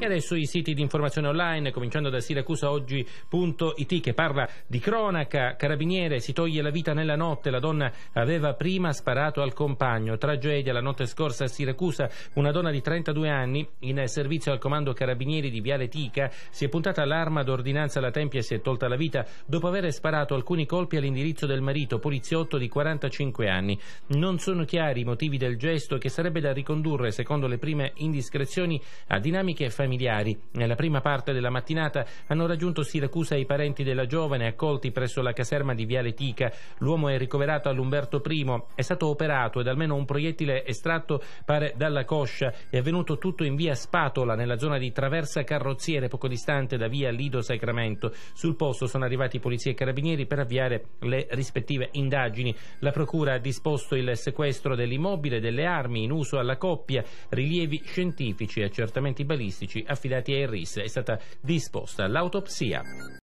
E adesso i siti di informazione online, cominciando da siracusaoggi.it che parla di cronaca, carabiniere si toglie la vita nella notte, la donna aveva prima sparato al compagno, tragedia la notte scorsa a Siracusa, una donna di 32 anni in servizio al comando carabinieri di Viale Tica si è puntata l'arma d'ordinanza alla tempia e si è tolta la vita dopo aver sparato alcuni colpi all'indirizzo del marito, poliziotto di 45 anni. Non sono chiari i motivi del gesto che sarebbe da ricondurre, secondo le prime indiscrezioni, a dinamiche familiari. Nella prima parte della mattinata hanno raggiunto Siracusa i parenti della giovane accolti presso la caserma di Viale Tica. L'uomo è ricoverato all'Umberto I, è stato operato ed almeno un proiettile estratto pare dalla coscia. È avvenuto tutto in via Spatola, nella zona di Traversa Carrozziere, poco distante da via Lido Sacramento. Sul posto sono arrivati polizie e carabinieri per avviare le rispettive indagini. La procura ha disposto il sequestro dell'immobile, delle armi in uso alla coppia, rilievi scientifici e accertamenti balistici affidati ai RIS è stata disposta l'autopsia.